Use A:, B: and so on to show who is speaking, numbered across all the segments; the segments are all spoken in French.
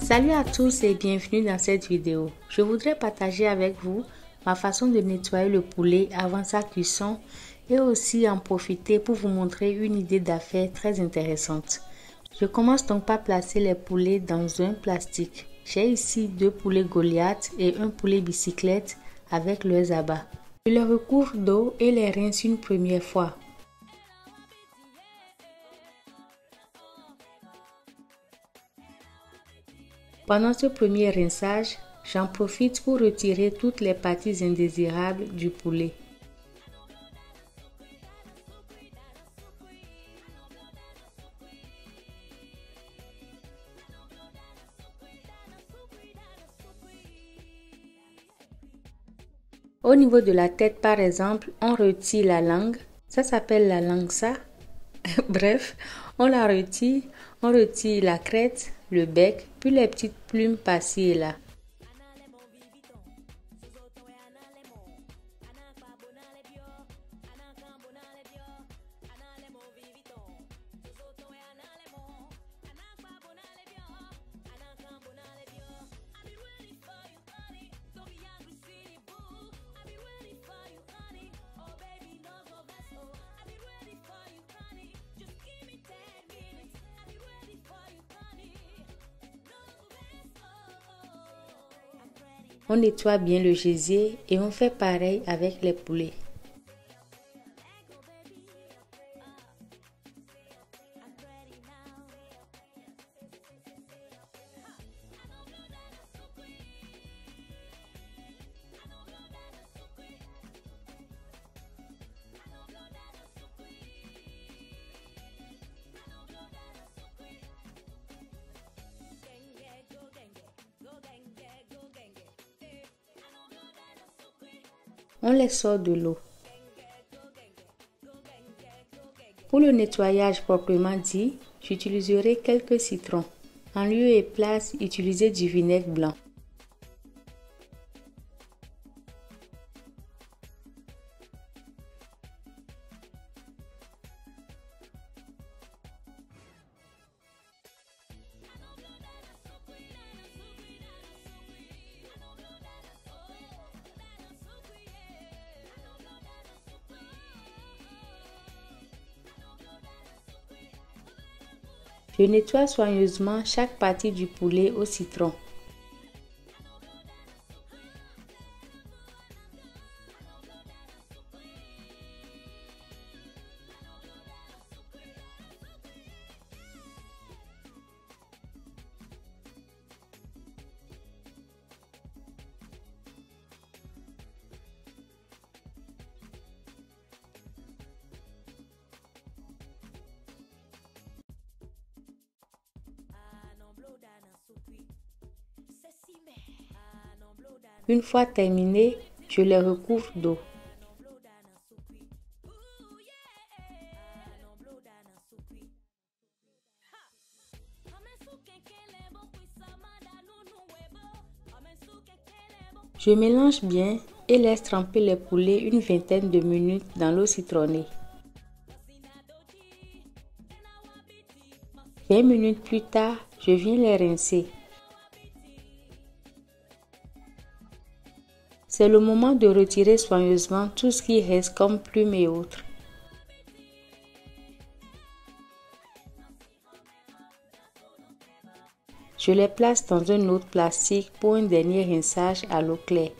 A: Salut à tous et bienvenue dans cette vidéo. Je voudrais partager avec vous ma façon de nettoyer le poulet avant sa cuisson et aussi en profiter pour vous montrer une idée d'affaires très intéressante. Je commence donc par placer les poulets dans un plastique. J'ai ici deux poulets Goliath et un poulet bicyclette avec leurs abats. Je les recouvre d'eau et les rince une première fois. Pendant ce premier rinçage, j'en profite pour retirer toutes les parties indésirables du poulet. Au niveau de la tête, par exemple, on retire la langue. Ça s'appelle la langue ça. Bref, on la retire. On retire la crête, le bec, puis les petites plumes et là. On nettoie bien le gésier et on fait pareil avec les poulets. On les sort de l'eau. Pour le nettoyage proprement dit, j'utiliserai quelques citrons. En lieu et place, utilisez du vinaigre blanc. Je nettoie soigneusement chaque partie du poulet au citron. Une fois terminé, je les recouvre d'eau. Je mélange bien et laisse tremper les poulets une vingtaine de minutes dans l'eau citronnée. 20 minutes plus tard, je viens les rincer. C'est le moment de retirer soigneusement tout ce qui reste comme plumes et autres. Je les place dans un autre plastique pour un dernier rinçage à l'eau claire.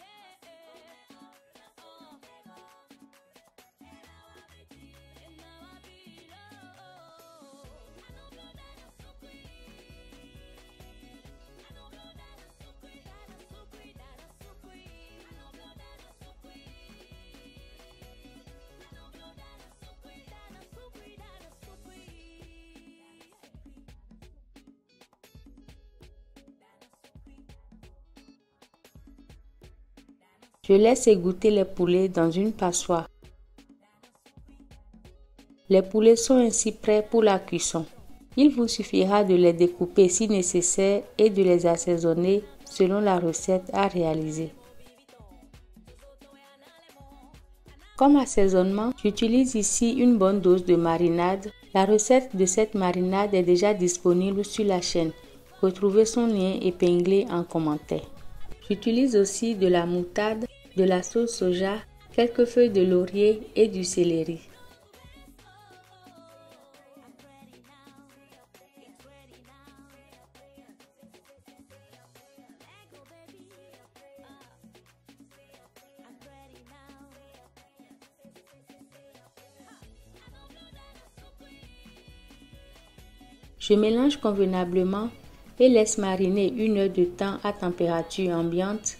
A: Je laisse égoutter les poulets dans une passoire. Les poulets sont ainsi prêts pour la cuisson. Il vous suffira de les découper si nécessaire et de les assaisonner selon la recette à réaliser.
B: Comme assaisonnement, j'utilise ici une bonne dose de marinade. La recette de cette marinade est déjà disponible sur la chaîne. Retrouvez son lien épinglé en commentaire. J'utilise aussi de la moutarde, de la sauce soja, quelques feuilles de laurier et du céleri. Je mélange convenablement et laisse mariner une heure de temps à température ambiante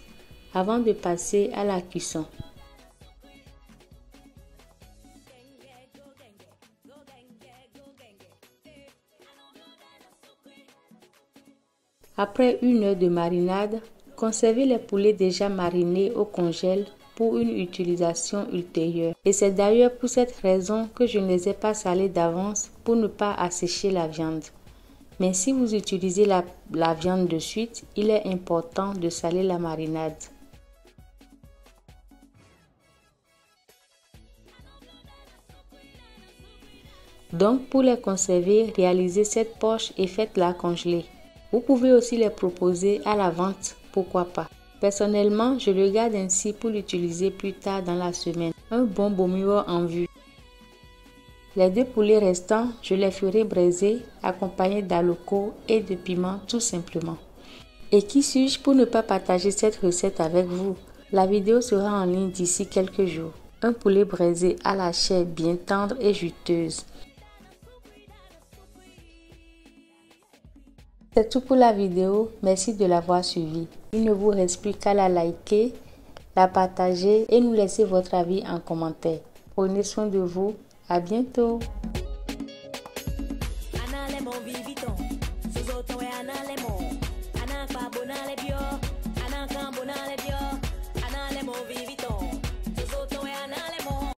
B: avant de passer à la cuisson. Après une heure de marinade, conservez les poulets déjà marinés au congèle pour une utilisation ultérieure. Et c'est d'ailleurs pour cette raison que je ne les ai pas salés d'avance pour ne pas assécher la viande. Mais si vous utilisez la, la, viande de suite, il est important de saler la marinade. Donc pour les conserver, réalisez cette poche et faites-la congeler. Vous pouvez aussi les proposer à la vente, pourquoi pas. Personnellement, je le garde ainsi pour l'utiliser plus tard dans la semaine. Un bon mur en vue. Les deux poulets restants, je les ferai braiser accompagnés d'aloco et de piment tout simplement. Et qui suis-je pour ne pas partager cette recette avec vous? La vidéo sera en ligne d'ici quelques jours. Un poulet braisé à la chair bien tendre et juteuse. C'est tout pour la vidéo. Merci de l'avoir suivi. Il ne vous reste plus qu'à la liker, la partager et nous laisser votre avis en commentaire. Prenez soin de vous. À bientôt.